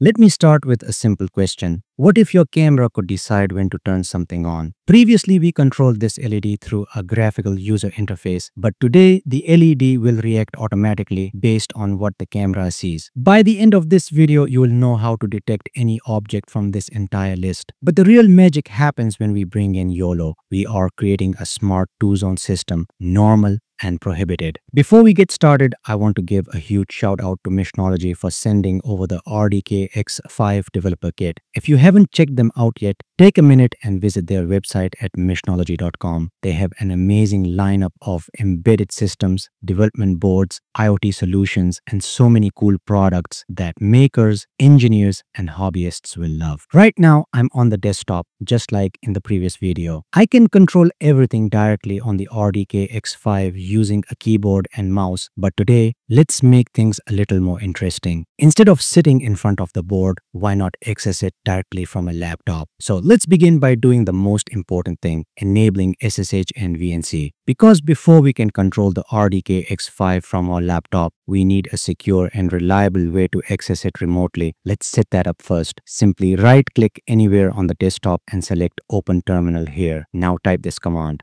Let me start with a simple question. What if your camera could decide when to turn something on? Previously, we controlled this LED through a graphical user interface, but today the LED will react automatically based on what the camera sees. By the end of this video, you will know how to detect any object from this entire list. But the real magic happens when we bring in YOLO. We are creating a smart two-zone system, normal, and prohibited. Before we get started, I want to give a huge shout out to Mishnology for sending over the RDK X5 developer kit. If you haven't checked them out yet, take a minute and visit their website at mishnology.com. They have an amazing lineup of embedded systems, development boards, IoT solutions, and so many cool products that makers, engineers, and hobbyists will love. Right now, I'm on the desktop, just like in the previous video. I can control everything directly on the RDK X5 using a keyboard and mouse, but today, let's make things a little more interesting. Instead of sitting in front of the board, why not access it directly from a laptop? So let's begin by doing the most important thing, enabling SSH and VNC. Because before we can control the RDK X5 from our laptop, we need a secure and reliable way to access it remotely. Let's set that up first. Simply right-click anywhere on the desktop and select Open Terminal here. Now type this command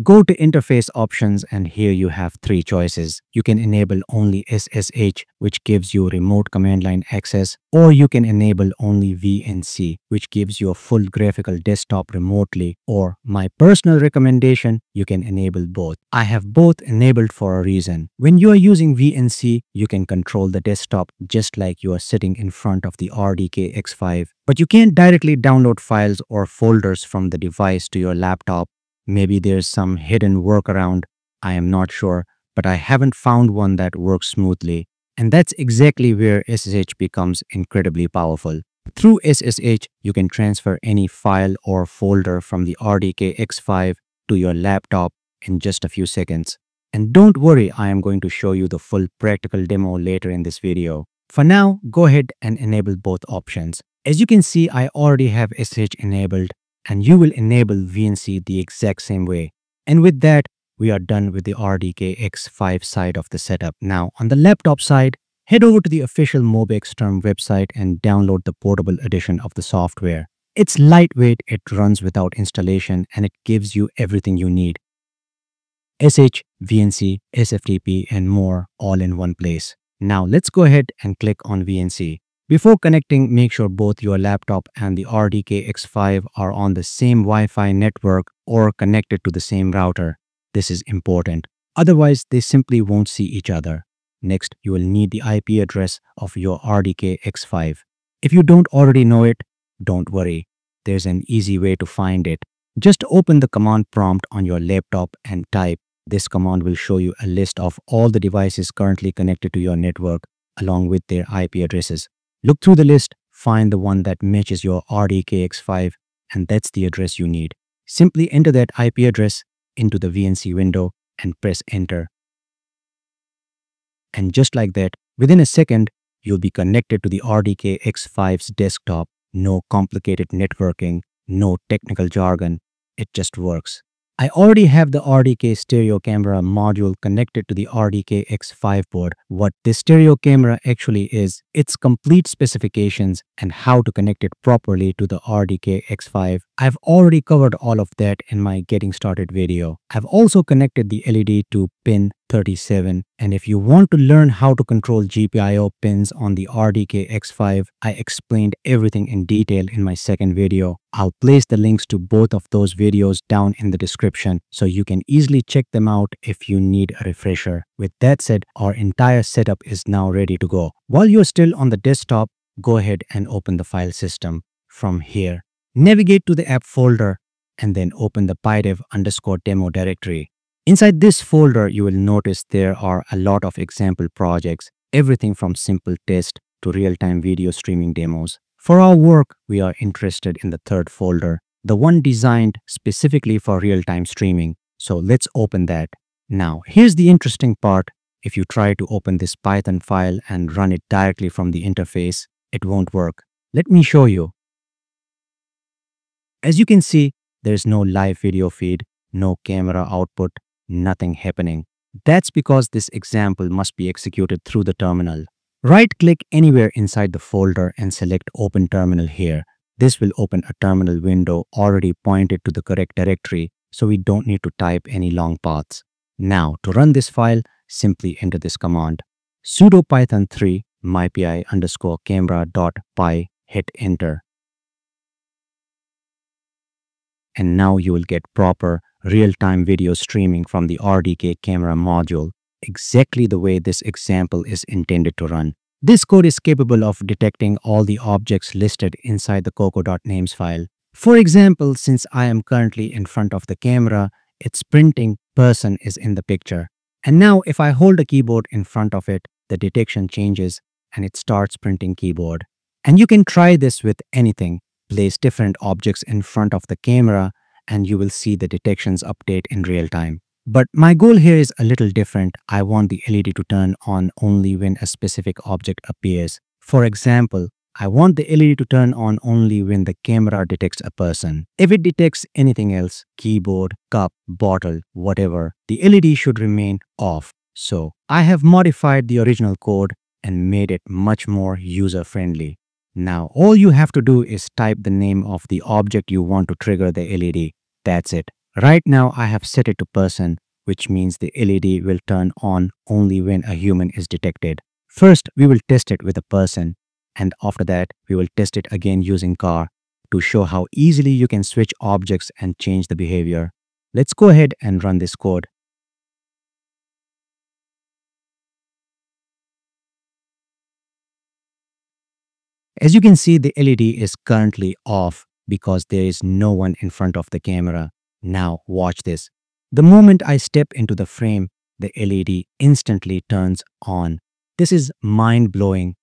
Go to interface options and here you have three choices. You can enable only SSH which gives you remote command line access or you can enable only VNC which gives you a full graphical desktop remotely or my personal recommendation you can enable both. I have both enabled for a reason. When you are using VNC you can control the desktop just like you are sitting in front of the RDK X5 but you can't directly download files or folders from the device to your laptop Maybe there's some hidden workaround, I am not sure, but I haven't found one that works smoothly. And that's exactly where SSH becomes incredibly powerful. Through SSH, you can transfer any file or folder from the RDK X5 to your laptop in just a few seconds. And don't worry, I am going to show you the full practical demo later in this video. For now, go ahead and enable both options. As you can see, I already have SSH enabled and you will enable VNC the exact same way. And with that, we are done with the RDK X5 side of the setup. Now, on the laptop side, head over to the official MobaXterm website and download the portable edition of the software. It's lightweight, it runs without installation, and it gives you everything you need. SH, VNC, SFTP, and more all in one place. Now let's go ahead and click on VNC. Before connecting, make sure both your laptop and the RDK X5 are on the same Wi-Fi network or connected to the same router. This is important. Otherwise, they simply won't see each other. Next, you will need the IP address of your RDK X5. If you don't already know it, don't worry. There's an easy way to find it. Just open the command prompt on your laptop and type. This command will show you a list of all the devices currently connected to your network along with their IP addresses. Look through the list, find the one that matches your RDKX5 and that's the address you need. Simply enter that IP address into the VNC window and press enter. And just like that, within a second, you'll be connected to the RDKX5's desktop. No complicated networking, no technical jargon. It just works. I already have the RDK stereo camera module connected to the RDK X5 board. What this stereo camera actually is, its complete specifications and how to connect it properly to the RDK X5. I've already covered all of that in my getting started video. I've also connected the LED to pin 37 and if you want to learn how to control GPIO pins on the RDK X5, I explained everything in detail in my second video. I'll place the links to both of those videos down in the description so you can easily check them out if you need a refresher. With that said, our entire setup is now ready to go. While you're still on the desktop, go ahead and open the file system from here. Navigate to the app folder and then open the pydev underscore demo directory. Inside this folder, you will notice there are a lot of example projects, everything from simple test to real-time video streaming demos. For our work, we are interested in the third folder, the one designed specifically for real-time streaming. So let's open that. Now, here's the interesting part. If you try to open this Python file and run it directly from the interface, it won't work. Let me show you. As you can see, there's no live video feed, no camera output, nothing happening. That's because this example must be executed through the terminal. Right-click anywhere inside the folder and select Open Terminal here. This will open a terminal window already pointed to the correct directory, so we don't need to type any long paths. Now, to run this file, simply enter this command. sudo python 3 mipi underscore camera dot py, hit enter. And now you will get proper real-time video streaming from the RDK camera module, exactly the way this example is intended to run. This code is capable of detecting all the objects listed inside the coco.names file. For example, since I am currently in front of the camera, its printing person is in the picture. And now if I hold a keyboard in front of it, the detection changes and it starts printing keyboard. And you can try this with anything. Place different objects in front of the camera and you will see the detections update in real time. But my goal here is a little different. I want the LED to turn on only when a specific object appears. For example, I want the LED to turn on only when the camera detects a person. If it detects anything else, keyboard, cup, bottle, whatever, the LED should remain off. So I have modified the original code and made it much more user-friendly. Now all you have to do is type the name of the object you want to trigger the LED. That's it. Right now I have set it to person, which means the LED will turn on only when a human is detected. First, we will test it with a person, and after that, we will test it again using car to show how easily you can switch objects and change the behavior. Let's go ahead and run this code. As you can see, the LED is currently off because there is no one in front of the camera. Now watch this. The moment I step into the frame, the LED instantly turns on. This is mind-blowing.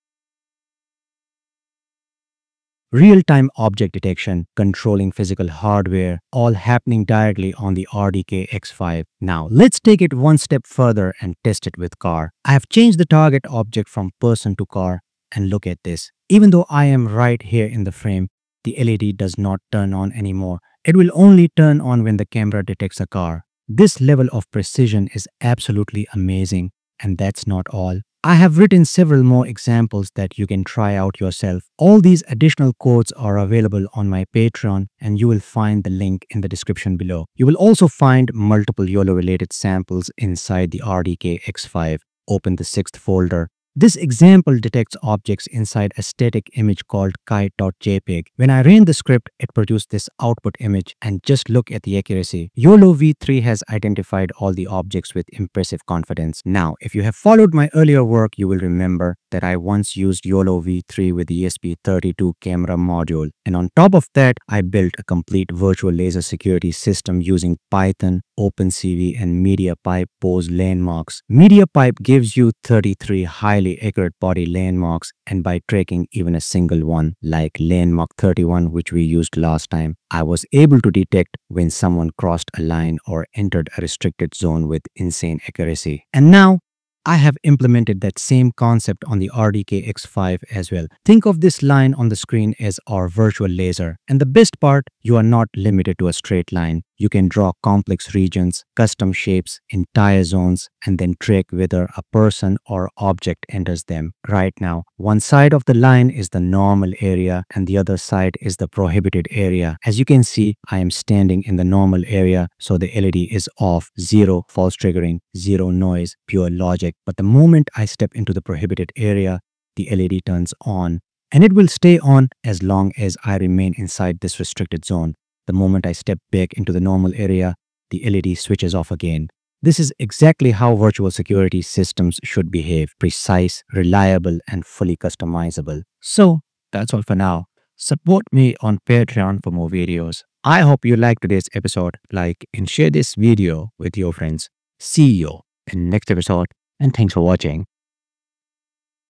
Real-time object detection, controlling physical hardware, all happening directly on the RDK X5. Now, let's take it one step further and test it with car. I have changed the target object from person to car and look at this. Even though I am right here in the frame, the LED does not turn on anymore. It will only turn on when the camera detects a car. This level of precision is absolutely amazing. And that's not all. I have written several more examples that you can try out yourself. All these additional codes are available on my Patreon and you will find the link in the description below. You will also find multiple YOLO related samples inside the RDK X5. Open the sixth folder this example detects objects inside a static image called kite.jpg. When I ran the script, it produced this output image and just look at the accuracy. YOLO v3 has identified all the objects with impressive confidence. Now, if you have followed my earlier work, you will remember that I once used YOLO v3 with the ESP32 camera module. And on top of that, I built a complete virtual laser security system using Python, OpenCV, and MediaPipe pose landmarks. MediaPipe gives you 33 highly highly accurate body landmarks and by tracking even a single one like landmark 31 which we used last time, I was able to detect when someone crossed a line or entered a restricted zone with insane accuracy. And now I have implemented that same concept on the RDK X5 as well. Think of this line on the screen as our virtual laser. And the best part, you are not limited to a straight line. You can draw complex regions, custom shapes, entire zones, and then track whether a person or object enters them. Right now, one side of the line is the normal area and the other side is the prohibited area. As you can see, I am standing in the normal area, so the LED is off, zero false triggering, zero noise, pure logic. But the moment I step into the prohibited area, the LED turns on and it will stay on as long as I remain inside this restricted zone. The moment I step back into the normal area, the LED switches off again. This is exactly how virtual security systems should behave, precise, reliable, and fully customizable. So that's all for now. Support me on Patreon for more videos. I hope you liked today's episode. Like and share this video with your friends. See you in next episode and thanks for watching.